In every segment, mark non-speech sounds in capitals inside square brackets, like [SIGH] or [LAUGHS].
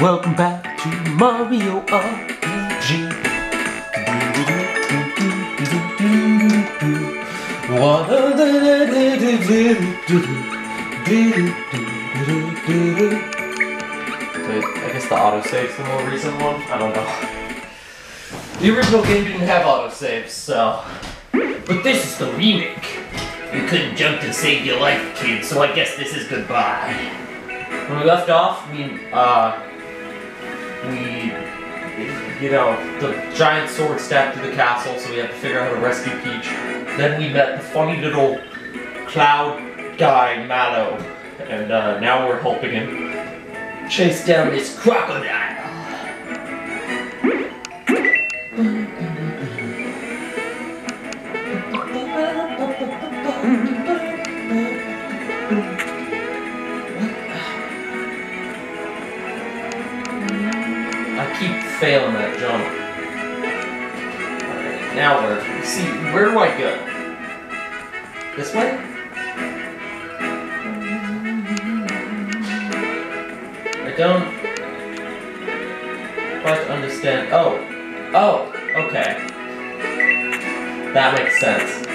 Welcome back to Mario RPG. I guess the autosave's the more recent one. I don't know. The original game didn't have autosaves, so. But this is the remake. You couldn't jump to save your life, kid, so I guess this is goodbye. When we left off, we, uh, we, you know, the giant sword stabbed through the castle, so we had to figure out how to rescue Peach. Then we met the funny little cloud guy, Mallow, and uh, now we're helping him chase down this crocodile. I keep failing that jump. Alright, now where? See, where do I go? This way? I don't quite understand. Oh, oh, okay. That makes sense.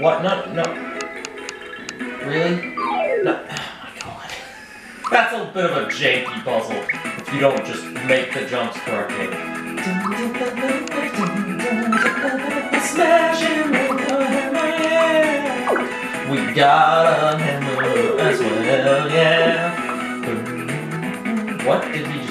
What? No, no. Really? No. That's a bit of a janky puzzle if you don't just make the jumps correctly. We got a hammer as well, yeah. What did he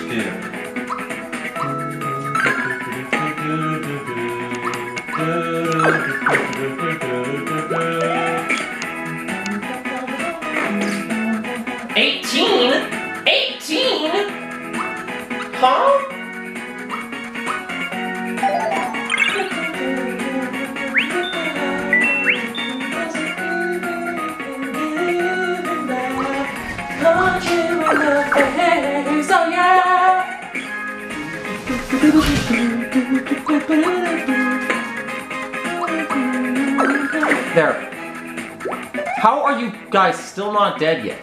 There. How are you guys still not dead yet?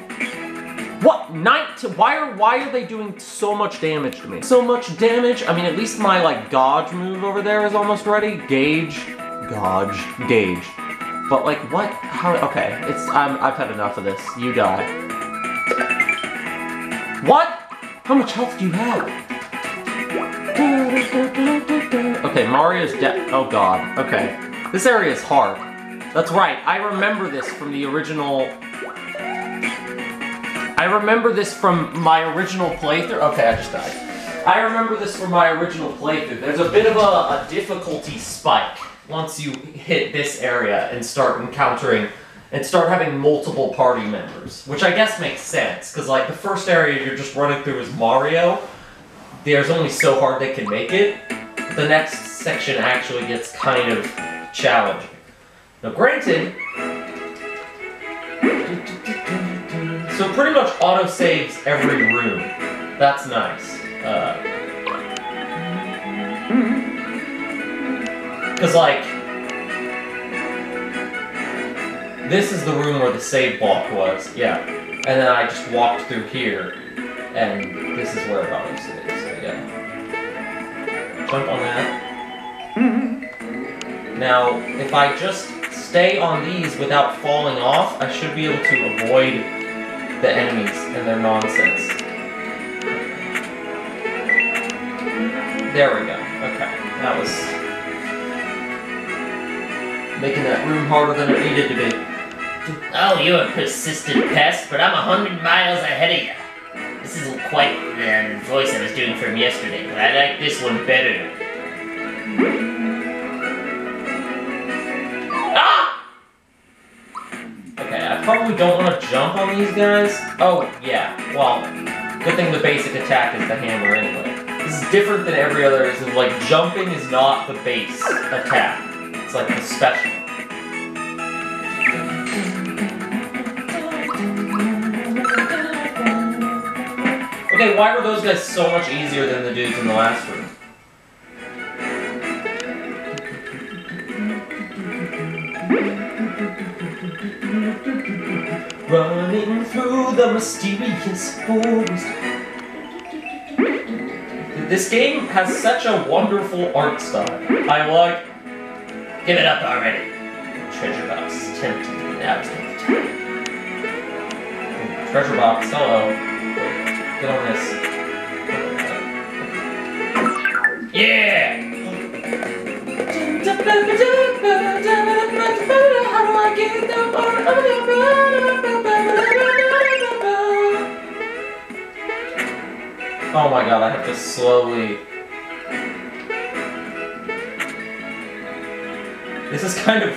What? Night? Why are why are they doing so much damage to me? So much damage? I mean, at least my like dodge move over there is almost ready. Gauge, dodge, gauge. But like, what? How? Okay, it's I'm I've had enough of this. You die. What? How much health do you have? Okay, Mario's dead. Oh god. Okay, this area is hard. That's right. I remember this from the original I remember this from my original playthrough. Okay, I just died. I remember this from my original playthrough. There's a bit of a, a difficulty spike once you hit this area and start encountering and start having multiple party members, which I guess makes sense because like the first area you're just running through is Mario. There's only so hard they can make it. The next section actually gets kind of challenging. Now, granted, so pretty much auto saves every room. That's nice. Uh, Cause like, this is the room where the save block was, yeah. And then I just walked through here, and this is where it saves, so yeah. Jump on that. Now, if I just stay on these without falling off, I should be able to avoid the enemies and their nonsense. There we go. Okay. That was making that room harder than it needed to be. Oh, you're a persistent pest, but I'm a hundred miles ahead of you. This isn't quite the voice I was doing from yesterday, but I like this one better. Ah! Okay, I probably don't want to jump on these guys. Oh, yeah. Well, good thing the basic attack is the hammer anyway. This is different than every other. Is like jumping is not the base attack. It's like the special. Okay, why were those guys so much easier than the dudes in the last room? running through the mysterious forest. This game has such a wonderful art style. I like. Give it up already. Treasure box time. Treasure box, hello. Get on this. Yeah! How do I get Oh my god, I have to slowly. This is kind of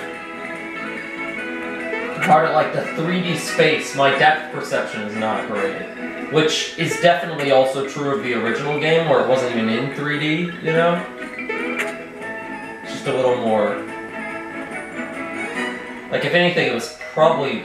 part of like the 3D space. My depth perception is not great, which is definitely also true of the original game where it wasn't even in 3D. You know, just a little more. Like if anything, it was probably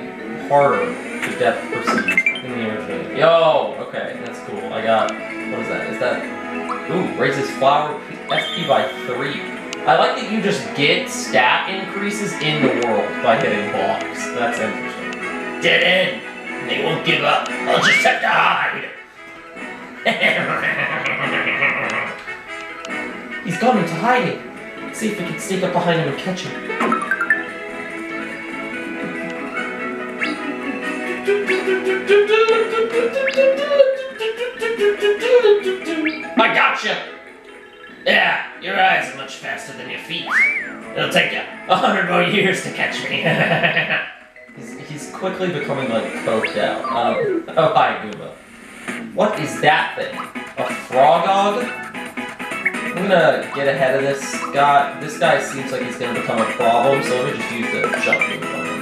harder to depth perceive in the original. game. Yo, okay, that's cool. I got what is that? Is that ooh raises flower FP by three. I like that you just get stat increases in the world by hitting blocks. That's interesting. Dead end! They won't give up. I'll just have to hide. He's gone into hiding. Let's see if we can sneak up behind him and catch him. I gotcha! Yeah, your eyes are much faster than your feet. It'll take you a hundred more years to catch me. [LAUGHS] He's, he's quickly becoming like coked out. Um, [LAUGHS] oh, hi, Goomba. What is that thing? A frogog? I'm gonna get ahead of this guy. This guy seems like he's gonna become a problem, so let me just use the jump move on him.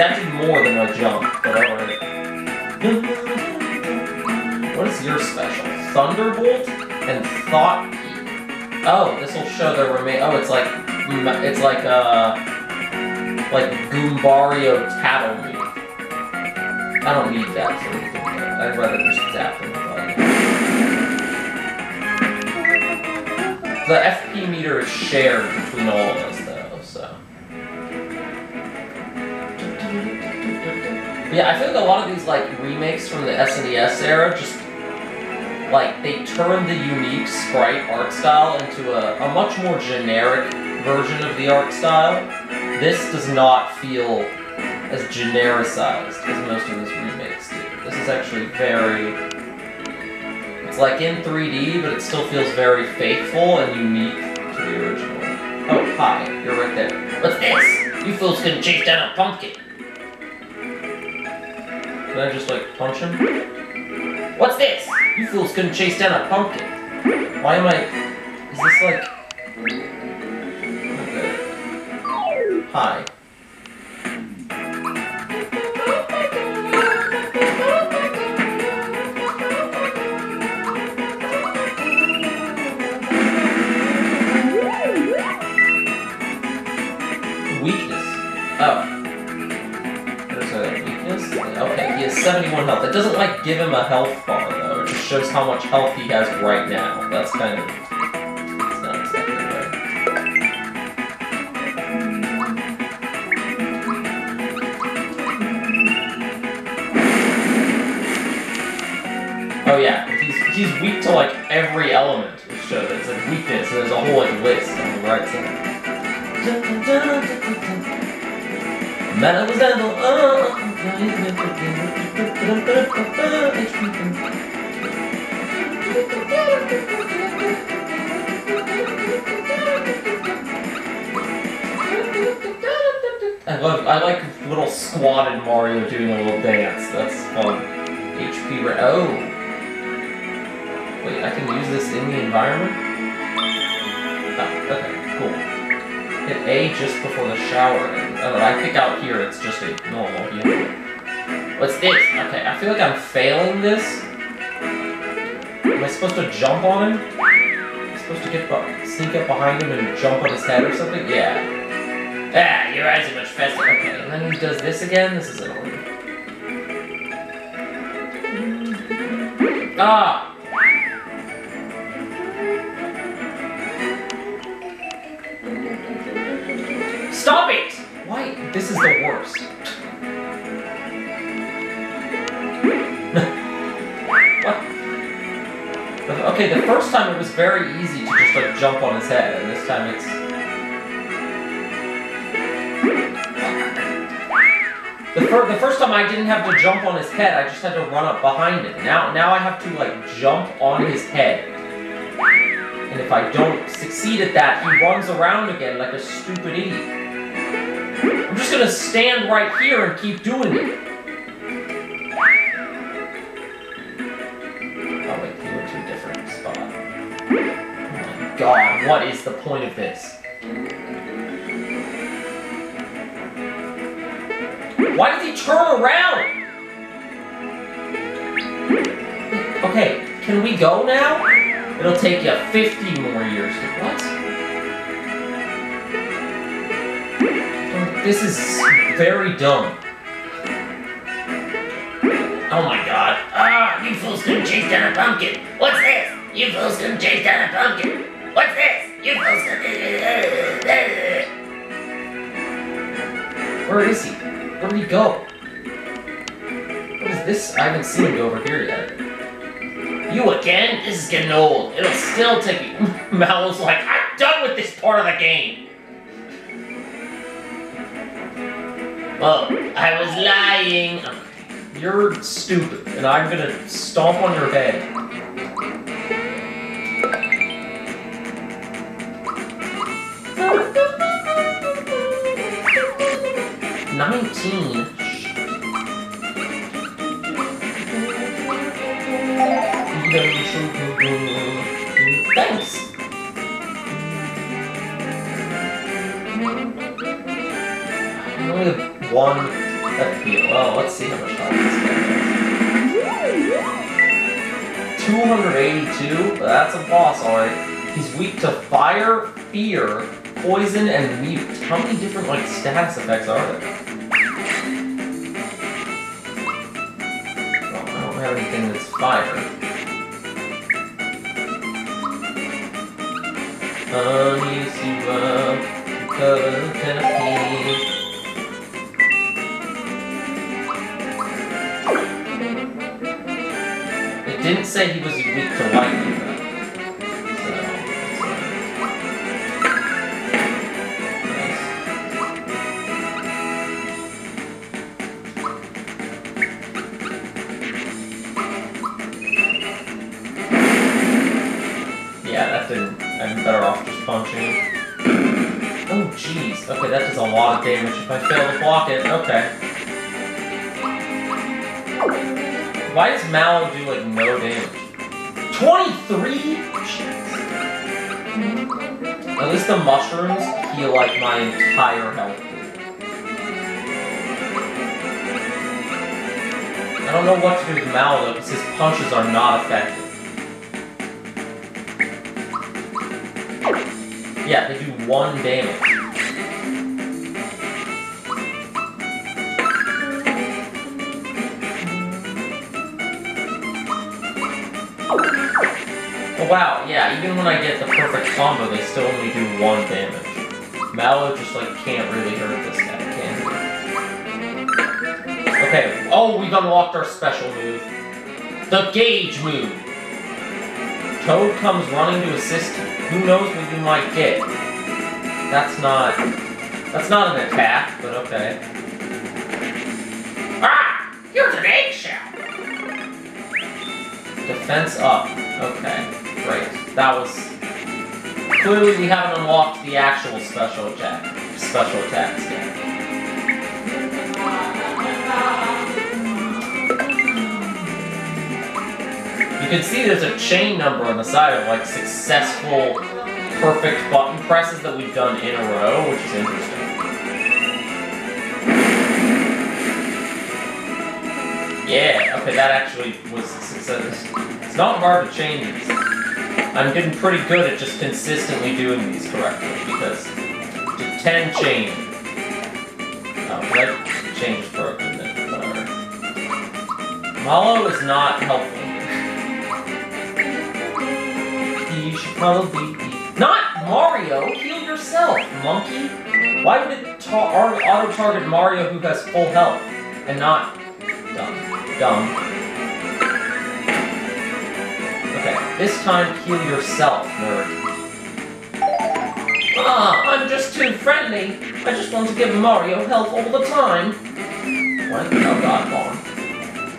That did more than a jump, but alright. What is your special? Thunderbolt and Thought Peek. Oh, this will show the remain. Oh, it's like it's like uh like Goombario Tattle move. I don't need that for anything. I'd rather just zap them. The FP meter is shared between all of us, Yeah, I feel like a lot of these like remakes from the SNES era just like they turn the unique sprite art style into a, a much more generic version of the art style. This does not feel as genericized as most of these remakes do. This is actually very it's like in 3D, but it still feels very faithful and unique to the original. Oh, hi, you're right there. What's this? You fools couldn't chase down a pumpkin. Can I just like punch him? What's this? You fools couldn't chase down a pumpkin. Why am I? Is this like? Okay. Hi. Weakness. Oh. 71 health. It doesn't like give him a health bar though. It just shows how much health he has right now. That's kind of. Oh yeah, he's he's weak to like every element. It shows it's like weakness, and there's a whole like list on the right side. I was. I love. I like little squatted Mario doing a little dance. That's fun. HP. Oh. Wait, I can use this in the environment. Oh, okay, cool. Hit A just before the shower. Oh, I think out here it's just a normal. What's this? Okay, I feel like I'm failing this. Am I supposed to jump on him? Am I supposed to get sneak up behind him and jump on his head or something? Yeah. Ah, your eyes are much faster. Okay, and then he does this again. This is annoying. Ah! Stop it! This is the worst. what? [LAUGHS] Okay, the first time it was very easy to just like jump on his head, and this time it's. The, fir- the first time I didn't have to jump on his head, I just had to run up behind him. Now, now I have to like jump on his head. And if I don't succeed at that, he runs around again like a stupid idiot. I'm just gonna stand right here and keep doing it. Oh wait, you went to a different spot. Oh my god, what is the point of this? Why did he turn around? Okay, can we go now? It'll take you 50 more years. To- What? This is very dumb. Oh my god. Ah, you fools couldn't chase down a pumpkin. What's this? You fools couldn't chase down a pumpkin. What's this? You fools couldn't... Where is he? Where did he go? What is this? I haven't seen him over here yet. You again? This is getting old. It'll still take you. [LAUGHS] Mallow's like, I'm done with this part of the game. Oh, I was lying. You're stupid, and I'm gonna stomp on your head. Nineteen. Thanks. I only have one FP. Well, let's see how much health this guy has. 282? That's a boss, alright. He's weak to fire, fear, poison, and mute. How many different, like, status effects are there? Well, I don't have anything that's fire. Canopy. It didn't say he was weak to nice. Yeah, that didn't. I'm better off just punching. Oh, jeez. Okay, that does a lot of damage if I fail to block it. Okay. Why does Mallow do, like, no damage? 23? At least the mushrooms heal, like, my entire health. I don't know what to do with Mallow, though, because his punches are not effective. Yeah, they do one damage. Wow, yeah, even when I get the perfect combo, they still only do one damage. Mallow just like can't really hurt this guy, can he? Okay, oh, we've unlocked our special move. The Gauge move. Toad comes running to assist you. Who knows what you might get? That's not... That's not an attack, but okay. Ah! Here's an eggshell! Defense up. Okay, great. That was... Clearly we haven't unlocked the actual special attack. Special attacks yet. You can see there's a chain number on the side of like successful perfect button presses that we've done in a row, which is interesting. Yeah, okay, that actually was a success. It's not hard to change these. I'm getting pretty good at just consistently doing these correctly because to 10 chain. Uh, oh, that change broke, didn't it? Whatever. Mallow is not helpful here. should probably be. Not Mario! Heal yourself, monkey! Why would it auto target Mario who has full health and not. Dumb. Dumb. This time heal yourself, nerd. Ah, I'm just too friendly. I just want to give Mario health all the time. What? Oh god.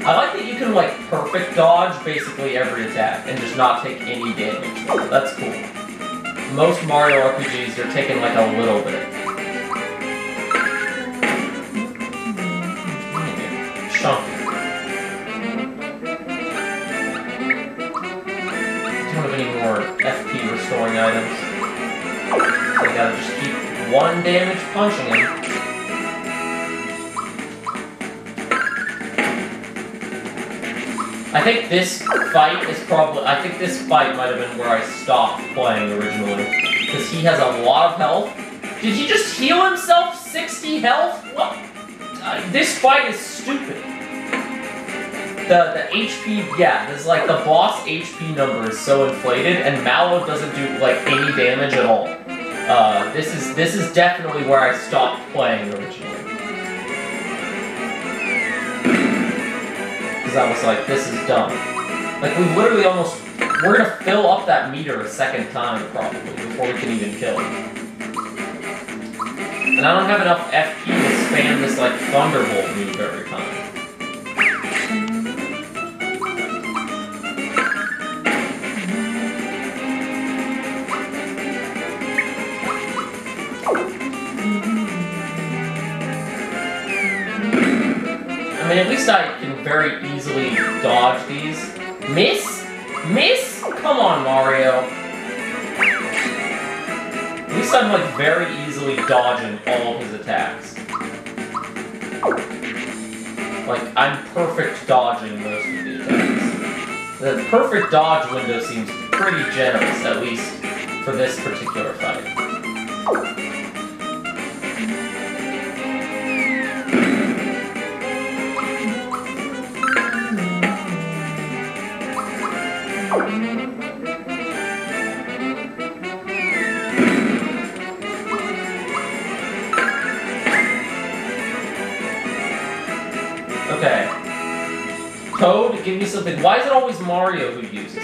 I like that you can like perfect dodge basically every attack and just not take any damage. That's cool. Most Mario RPGs you're taking like a little bit. One damage punching him. I think this fight is probably. I think this fight might have been where I stopped playing originally. Because he has a lot of health. Did he just heal himself 60 health? What? Uh, this fight is stupid. The, the HP, yeah, there's like the boss HP number is so inflated, and Mallow doesn't do like any damage at all. Uh, this is this is definitely where I stopped playing originally. Because I was like, this is dumb. Like, we literally almost... We're gonna fill up that meter a second time, probably, before we can even kill. And I don't have enough FP to spam this, like, Thunderbolt move every time. Mean, at least I can very easily dodge these. Miss? Miss? Come on, Mario. At least I'm, like, very easily dodging all his attacks. Like, I'm perfect dodging most of the attacks. The perfect dodge window seems pretty generous, at least for this particular fight. Me something. Why is it always Mario who uses it?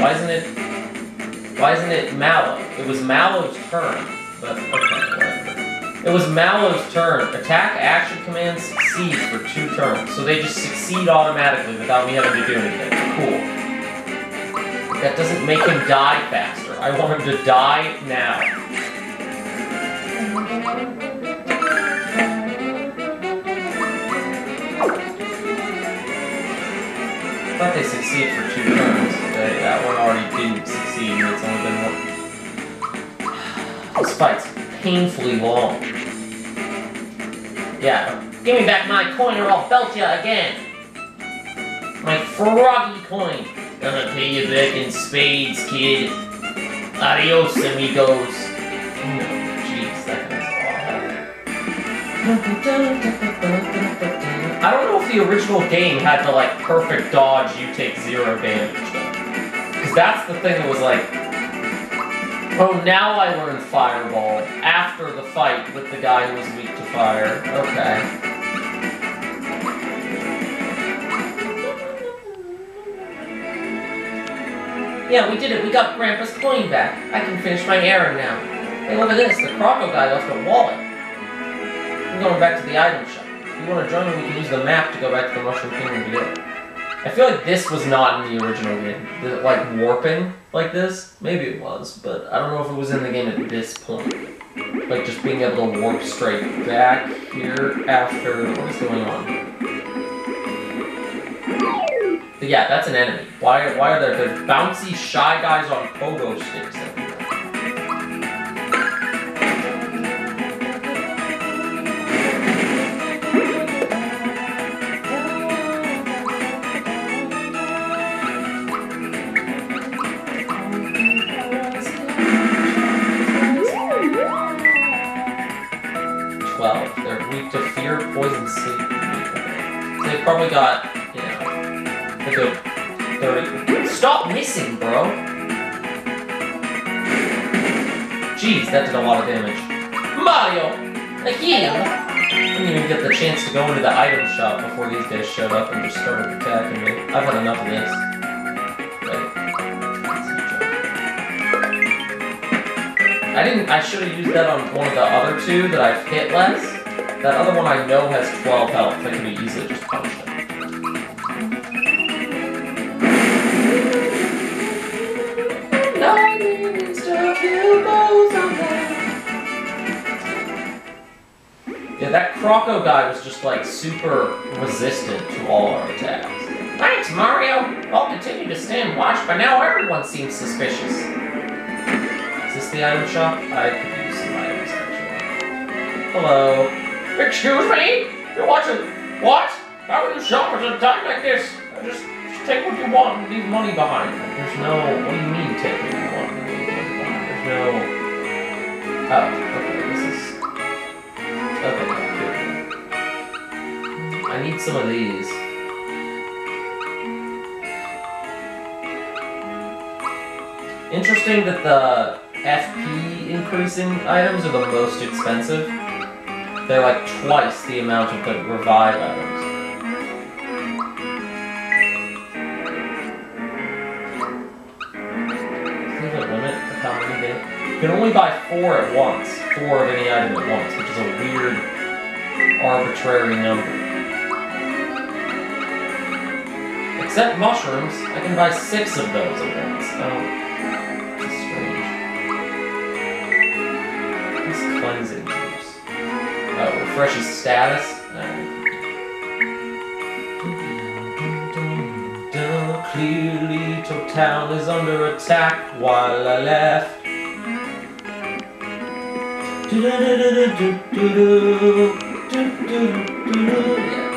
Why isn't it... Why isn't it Mallow? It was Mallow's turn. But, okay. It was Mallow's turn. Attack action commands succeed for two turns. So they just succeed automatically without me having to do anything. Cool. That doesn't make him die faster. I want him to die now. Succeed for two turns. They, that one already didn't succeed, and it's only been one. This fight's painfully long. Yeah, give me back my coin or I'll belt you again. My froggy coin. Gonna pay you back in spades, kid. Adios, amigos. I don't know if the original game had the like perfect dodge, you take zero damage. Because that's the thing that was like, oh, now I learned Fireball after the fight with the guy who was weak to fire. Okay. Yeah, we did it. We got Grandpa's coin back. I can finish my errand now. Hey, look at this. The Croco guy left a wallet. Going back to the item shop. If you want to join me, we can use the map to go back to the Mushroom Kingdom to get it. I feel like this was not in the original game. The, like, warping like this? Maybe it was, but I don't know if it was in the game at this point. Like, just being able to warp straight back here after... What is going on? But yeah, that's an enemy. Why, why are there bouncy, shy guys on pogo sticks that did a lot of damage. Mario! A heal. Didn't even get the chance to go into the item shop before these guys showed up and just started attacking me. I've had enough of this. I didn't. I should have used that on one of the other two that I've hit less. That other one I know has 12 health. I could easily just punched Yeah, that Croco guy was just like super resistant to all our attacks. Thanks, Mario. I'll continue to stand watch, but now everyone seems suspicious. Is this the item shop? I could use some items actually. Hello. Excuse me? You're watching what? How can you shop at a time like this? Just, just take what you want and leave money behind. There's no. What do you mean take what you want? and leave you want? There's no. Oh, I need some of these. Interesting that the FP increasing items are the most expensive. They're like twice the amount of the revive items. Is there a limit of how many they? You can only buy four at once. Four of any item at once, which is a weird, arbitrary number. Except mushrooms, I can buy six of those at once. Oh, is strange. This cleansing juice. Oh, refreshes status. Alright. Clearly, town is under attack while I left. Yeah,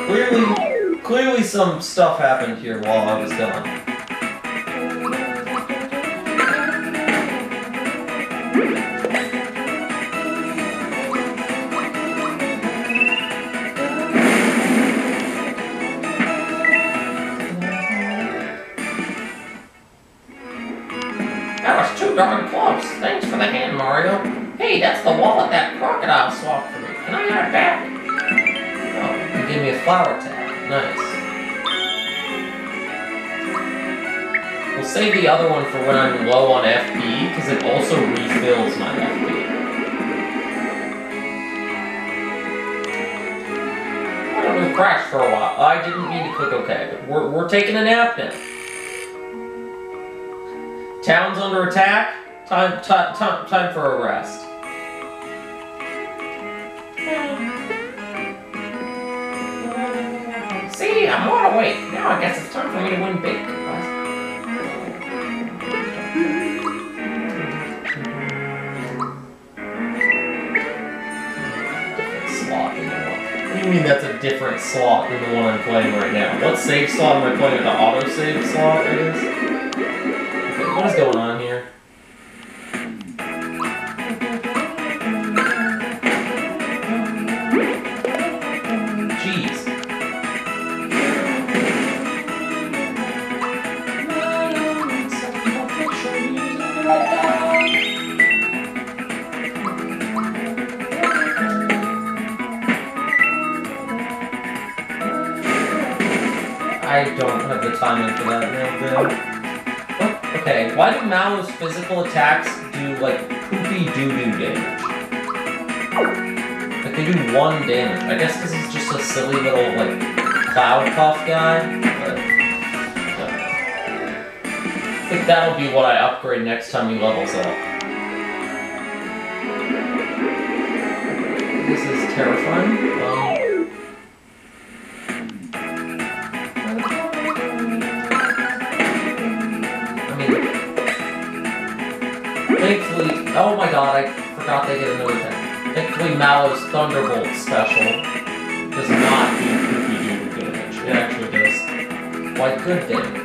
Clearly, clearly some stuff happened here while I was gone. The other one for when I'm low on FP, because it also refills my FP. I crashed for a while. I didn't mean to click OK, but we're, we're taking a nap now. Town's under attack. Time, time, time, time for a rest. See, I'm wide awake. Now I guess it's time for me to win big. Mean that's a different slot than the one I'm playing right now? What save slot am I playing? The autosave slot, I guess? Okay, what is going on I don't have the timing for that. Okay, why do Mallow's physical attacks do, like, poopy doo-doo damage? Like, they do one damage. I guess this is just a silly little, like, cloud puff guy, but... yeah. I think that'll be what I upgrade next time he levels up. This is terrifying. Um, I forgot they get another thing. Thankfully, Mallow's Thunderbolt special does not do poopy doo damage. It actually does quite good damage.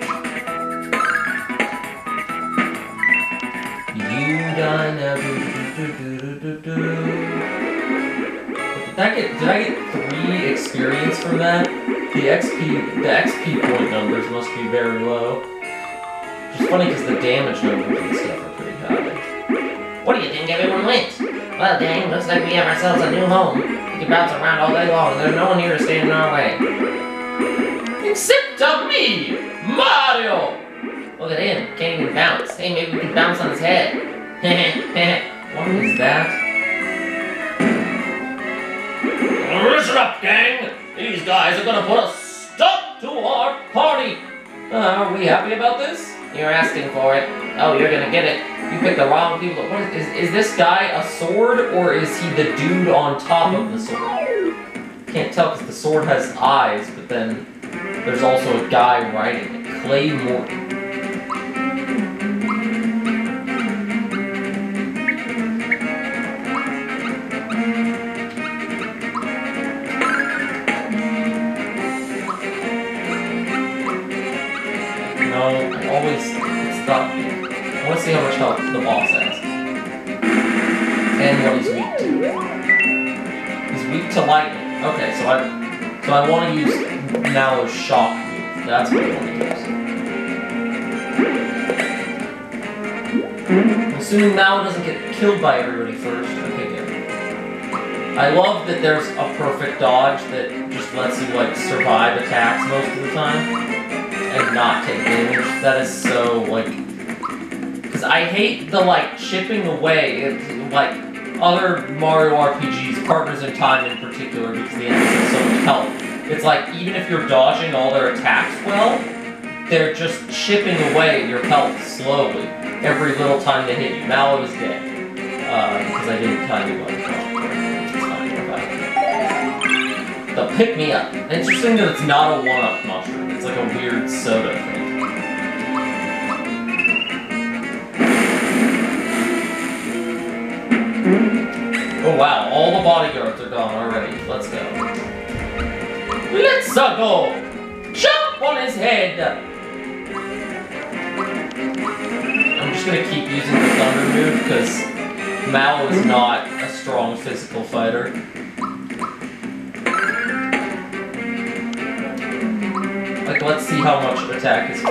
You done do do do do. Did I get did I get three experience from that? The XP the XP point numbers must be very low. Is funny because the damage numbers think everyone went? Well, gang, looks like we have ourselves a new home. We can bounce around all day long. There's no one here to stand in our way. Except of me, Mario! Look at him, can't even bounce. Hey, maybe we can bounce on his head. [LAUGHS] What is that? Listen up, gang! These guys are gonna put a stop to our party! Uh, are we happy about this? You're asking for it. Oh, you're gonna get it. You picked the wrong people. What is, is, is this guy a sword, or is he the dude on top of the sword? Can't tell because the sword has eyes, but then there's also a guy riding it. Clay see how much health the boss has. And what he's weak to. He's weak to lightning. Okay, so I so I want to use Mallow's shock move. That's what I want to use. Assuming Mallow doesn't get killed by everybody first. Okay, good. I love that there's a perfect dodge that just lets you like survive attacks most of the time and not take damage. That is so like, because I hate the like chipping away. It, like other Mario RPGs, Partners in Time in particular, because the enemies have so much health. It's like even if you're dodging all their attacks well, they're just chipping away your health slowly every little time they hit you. Mallow is dead uh, because I didn't time you fine, The pick me up. Interesting that it's not a one up mushroom. It's like a weird soda thing. Oh wow, all the bodyguards are gone already. Let's go. Let's go! Jump on his head! I'm just gonna keep using the thunder move because Mallow is not a strong physical fighter. Like, let's see how much attack is.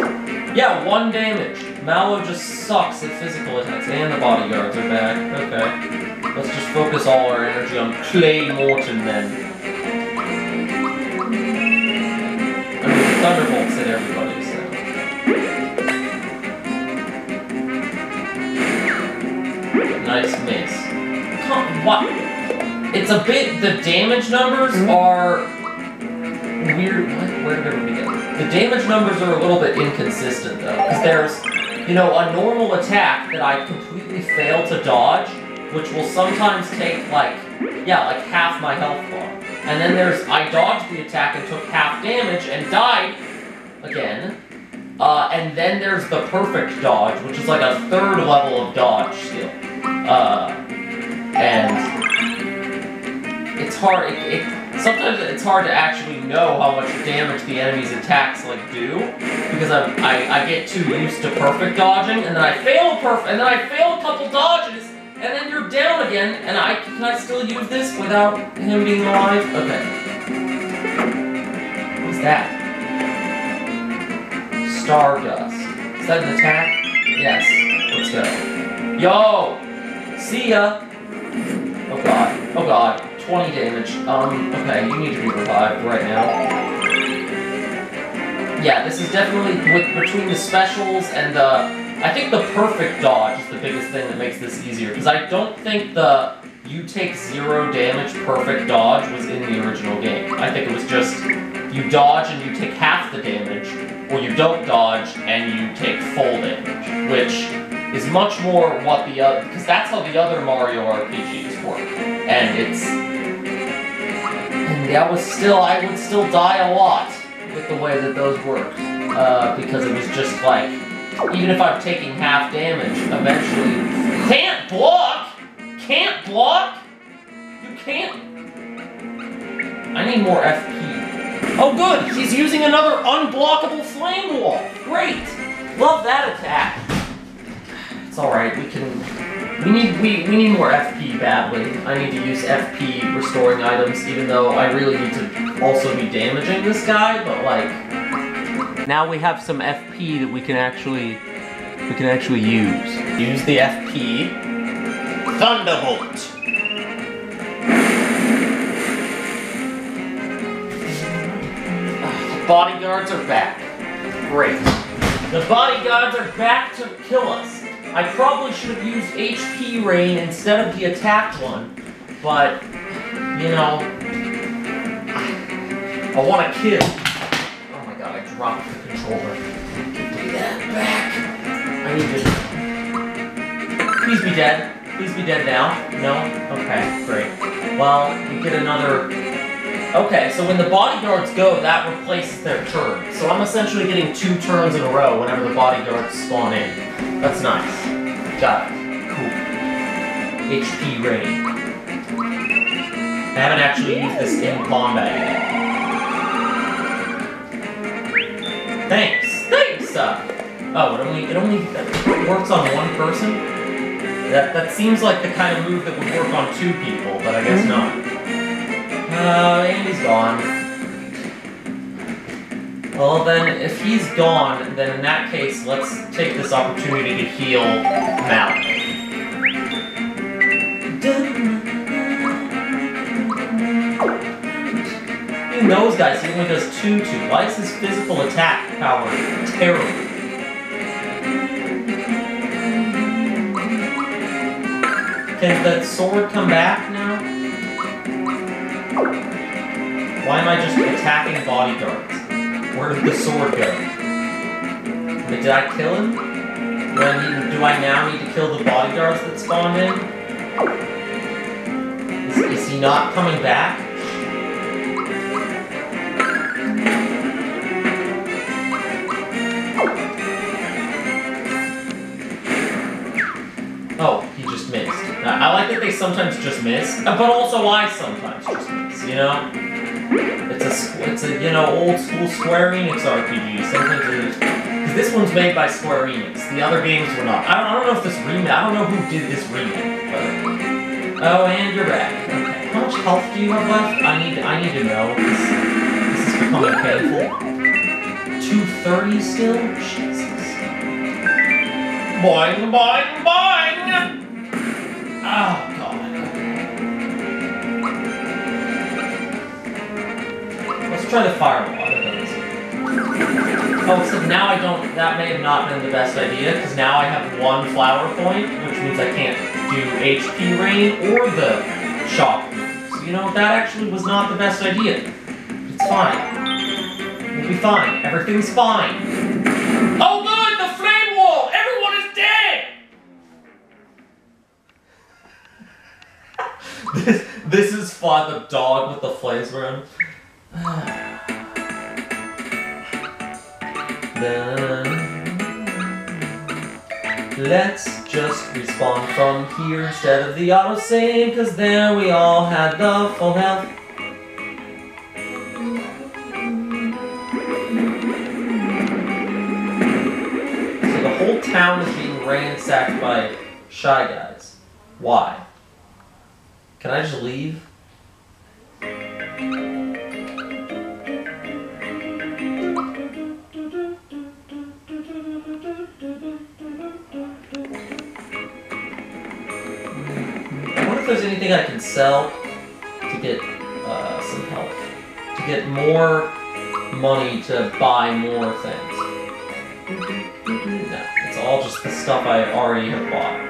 Yeah, one damage. Mallow just sucks at physical attacks, and the bodyguards are back. Okay. Let's just focus all our energy on Clay Morton then. I mean, Thunderbolts hit everybody, so. Nice miss. Come, what? It's a bit. The damage numbers mm-hmm. are weird. What? Where did we get? The damage numbers are a little bit inconsistent though, because there's, you know, a normal attack that I completely fail to dodge, which will sometimes take like, yeah, like half my health bar. And then there's I dodged the attack and took half damage and died again. Uh, and then there's the perfect dodge, which is like a third level of dodge skill. Uh, and it's hard. It, it, sometimes it's hard to actually know how much damage the enemy's attacks like do because I, I I get too used to perfect dodging, and then I fail perfect, and then I fail a couple dodges, and then you're down again, and I can I still use this without him being alive? Okay. What's that? Stardust. Is that an attack? Yes. Let's go. Yo! See ya! Oh god. Oh god. 20 damage. Um, okay, you need to be revived right now. Yeah, this is definitely, with between the specials and the... I think the perfect dodge is the biggest thing that makes this easier, because I don't think the you take zero damage perfect dodge was in the original game. I think it was just you dodge and you take half the damage, or you don't dodge and you take full damage, which is much more what the other, because that's how the other Mario RPGs work. And it's, and that was still, I would still die a lot with the way that those worked, uh, because it was just like, even if I'm taking half damage, eventually, can't block, can't block, you can't, I need more FP. Oh good, he's using another unblockable flame wall. Great, love that attack. It's all right. We can. We need we we need more FP badly. I need to use FP restoring items, even though I really need to also be damaging this guy. But like, now we have some FP that we can actually we can actually use. Use the FP Thunderbolt. The bodyguards are back. Great. The bodyguards are back to kill us. I probably should have used HP rain instead of the attacked one, but, you know, I want to kill. God, I dropped the controller. Give that back. I need to. Please be dead. Please be dead now. No? Okay, great. Well, you get another. Okay, so when the bodyguards go, that replaces their turn. So I'm essentially getting two turns in a row whenever the bodyguards spawn in. That's nice. Got it. Cool. HP rating. I haven't actually used this in combat yet. Thanks. Thanks. Uh, oh, it only it only works on one person. That that seems like the kind of move that would work on two people, but I guess not. Uh, Andy's gone. Well, then, if he's gone, then in that case, let's take this opportunity to heal Mal. Even those guys, he only does 2 2. Why is his physical attack power terrible? Can the sword come back now? Why am I just attacking bodyguards? Where did the sword go? Mean, did I kill him? Do I, need, do I now need to kill the bodyguards that spawned in? Is, is he not coming back? Sometimes just miss, but also I sometimes just miss, you know? It's a, it's a, you know, old school Square Enix RPG. Sometimes it is. Because this one's made by Square Enix. The other games were not. I don't, I don't know if this remake, I don't know who did this remake, but. Oh, and you're back. Okay. How much health do you have left? I need, I need to know. This, this is becoming painful. 230 still? Jesus. Boing, boing, boing! Oh, God. Let's try the fireball. I don't. Oh, except now I don't. That may have not been the best idea, because now I have one flower point, which means I can't do HP rain or the shock So You know, that actually was not the best idea. It's fine. We'll be fine. Everything's fine. Oh, good! The flame wall! Everyone is dead! [LAUGHS] this, this is fun. The dog with the flames around. [SIGHS] [SIGHS] Then let's just respawn from here instead of the autosave, cause there we all had the full health. So the whole town is being ransacked by shy guys. Why? Can I just leave? There's anything I can sell to get uh, some help. To get more money to buy more things. No, it's all just the stuff I already have bought.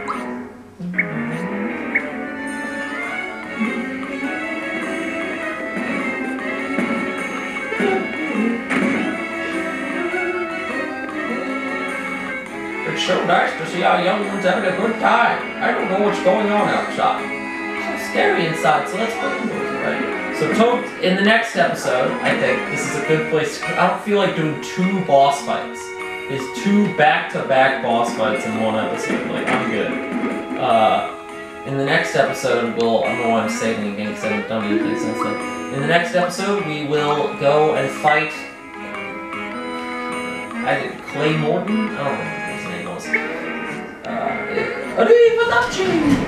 It's so nice to see our young ones having a good time. I don't know what's going on outside. Scary inside, so let's put indoors, right? So Toad, in the next episode, I think this is a good place. To, I don't feel like doing two boss fights. There's two back-to-back boss fights in one episode. Like I'm good. Uh, in the next episode, we'll. I don't know why I'm saving again because I haven't done anything since then. In the next episode, we will go and fight. I did Clay Morton. I don't know what his name was. Uh, Arrivederci!